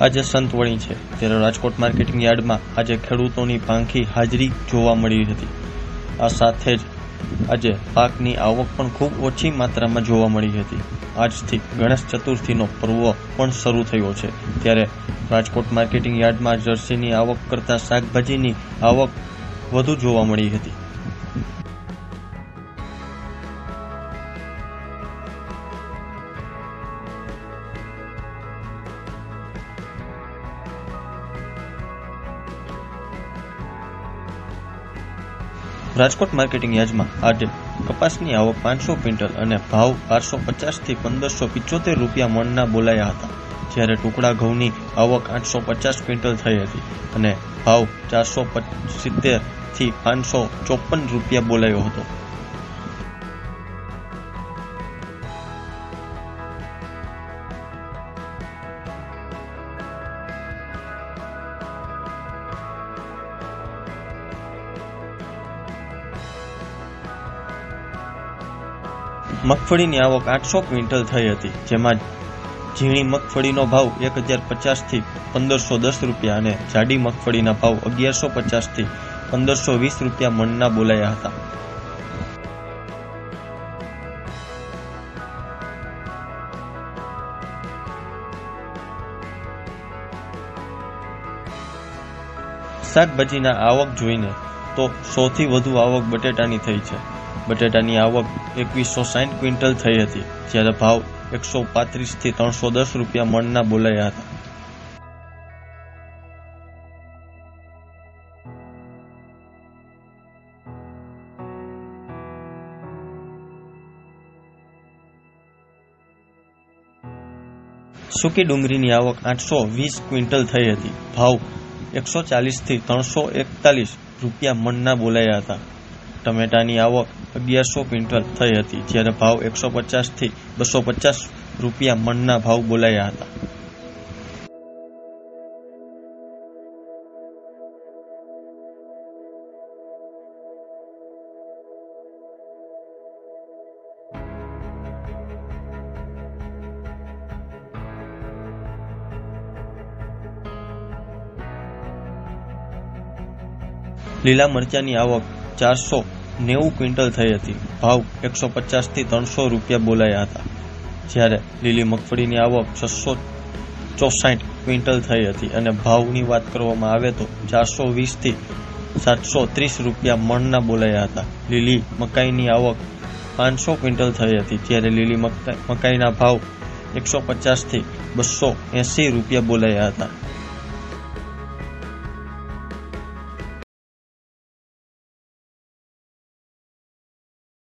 આજે સંતવણી છે. ત્યારે રાજકોટ માર્કેટિંગ યાર્ડમાં આજે ખેડૂતોની પાંખી હાજરી જોવા મળી હતી. આ સાથે જ આજે પાકની આવક પણ ખૂબ ઓછી માત્રામાં જોવા મળી હતી. આજથી ગણેશ ચતુર્થીનો પર્વ પણ શરૂ થયો છે. ત્યારે રાજકોટ માર્કેટિંગ યાર્ડમાં જર્સીની આવક કરતાં શાકભાજીની આવક વધુ જોવા મળી હતી. રાજકોટ માર્કેટિંગ યાર્ડમાં આજે કપાસની આવક પાંચસો ક્વિન્ટલ અને ભાવ બારસો પચાસથી પંદરસો પિચોતેર રૂપિયા મણના બોલાયા હતા. જ્યારે ટુકડા ઘઉંની આવક આઠસો પચાસ ક્વિન્ટલ થઈ હતી અને ભાવ ચારસો સિત્તેરથી પાંચસો ચોપન રૂપિયા બોલાયો હતો. મગફળીની આવક આઠસો ક્વિન્ટલ થઈ હતી, જેમાં ઝીણી મગફળીનો ભાવ એક હજાર પચાસથી પંદરસો દસ રૂપિયા અને જાડી મગફળીના ભાવ અગિયારસો પચાસથી પંદરસો વીસ રૂપિયા મણના બોલાયા હતા. શાકભાજીના આવક જોઈને તો સૌથી વધુ આવક બટેટાની થઈ છે. બટેટાની આવક એકવીસો સાઠ ક્વિન્ટલ થઈ હતી, જ્યારે ભાવ એકસો પાંત્રીસથી ત્રણસો દસ રૂપિયા મણના બોલાયા હતા. સૂકી ડુંગળીની આવક આઠસો વીસ ક્વિન્ટલ થઈ હતી, ભાવ એકસો ચાલીસથી ત્રણસો એકતાલીસ રૂપિયા મણના બોલાયા હતા. ટમેટાની આવક અગિયારસો ક્વિન્ટલ થઈ હતી, જ્યારે ભાવ એકસો પચાસથી બસો પચાસ રૂપિયા મણના ભાવ બોલાયા હતા. લીલા મરચાની આવક ચારસો નેવું ક્વિન્ટલ થઈ હતી. ભાવ એકસો પચાસથી ત્રણસો રૂપિયા બોલાયા હતા. જ્યારે લીલી મગફળીની આવક છસો ચોસાઠ ક્વિન્ટલ થઈ હતી અને ભાવની વાત કરવામાં આવે તો ચારસો વીસથી સાતસો ત્રીસ રૂપિયા મણના બોલાયા હતા. લીલી મકાઈની આવક પાંચસો ક્વિન્ટલ થઈ હતી, જ્યારે લીલી મકાઈના ભાવ એકસો પચાસથી બસો એંસી રૂપિયા બોલાયા હતા.